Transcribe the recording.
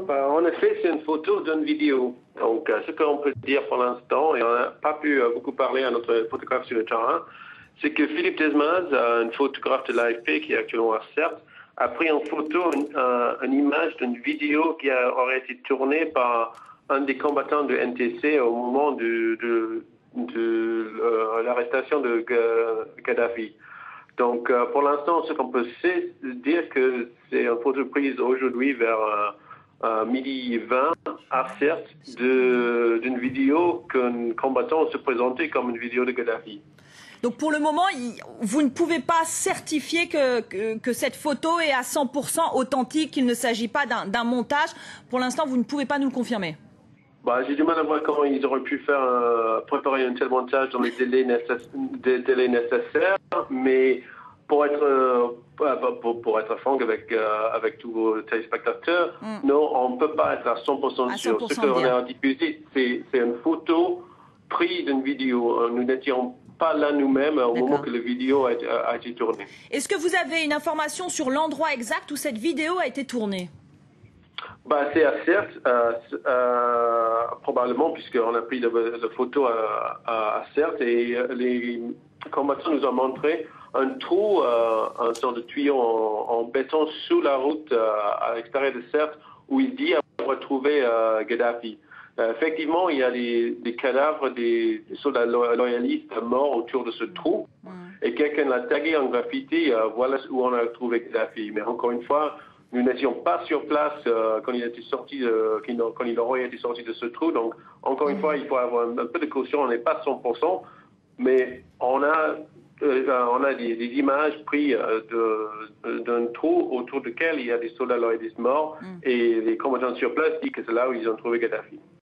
Ben, en effet, c'est une photo d'une vidéo. Donc, euh, ce qu'on peut dire pour l'instant, et on n'a pas pu euh, beaucoup parler à notre photographe sur le terrain, c'est que Philippe Desmaz, euh, un photographe de l'AFP qui est actuellement à CERT, a pris en photo une, image d'une vidéo qui aurait été tournée par un des combattants de NTC au moment de, l'arrestation de Ga- Gaddafi. Donc, pour l'instant, ce qu'on peut c'est dire que c'est une photo prise aujourd'hui vers euh, euh, midi 20 à CERT de- d'une vidéo qu'un combattant se présentait comme une vidéo de Gaddafi. Donc pour le moment, vous ne pouvez pas certifier que, que, que cette photo est à 100% authentique, qu'il ne s'agit pas d'un montage. Pour l'instant, vous ne pouvez pas nous le confirmer. Bah, j'ai du mal à voir comment ils auraient pu faire euh, préparer un tel montage dans les délais, nécess- des délais nécessaires, mais pour être euh, pour, pour- être franc avec euh, avec tous vos téléspectateurs, Mm. non, on ne peut pas être à 100% À sûr. 100% Ce qu'on a diffusé, c'est c'est une photo prise d'une vidéo. Nous n'étions pas là nous-mêmes au moment que la vidéo a, été- a été tournée. Est-ce que vous avez une information sur l'endroit exact où cette vidéo a été tournée? Bah, c'est à Certes, euh, euh, probablement, puisqu'on a pris la, photo à, à, à Certes, et les combattants nous ont montré un trou, euh, un sort de tuyau en, en béton sous la route euh, à l'extérieur de Certes, où il dit avoir trouvé euh, Gaddafi. Effectivement, il y a des, des cadavres des, des soldats lo- loyalistes morts autour de ce trou, et quelqu'un l'a tagué en graffiti, voilà où on a trouvé Gaddafi. Mais encore une fois, nous n'étions pas sur place euh, quand il était sorti, de- quand il- quand il aurait été sorti de ce trou. Donc, encore une fois, il faut avoir un, un peu de caution. On n'est pas 100%, mais on a, euh, on a des, des images prises euh, de- d'un trou autour duquel il y a des soldats loyalistes morts, et les combattants sur place disent que c'est là où ils ont trouvé Gaddafi.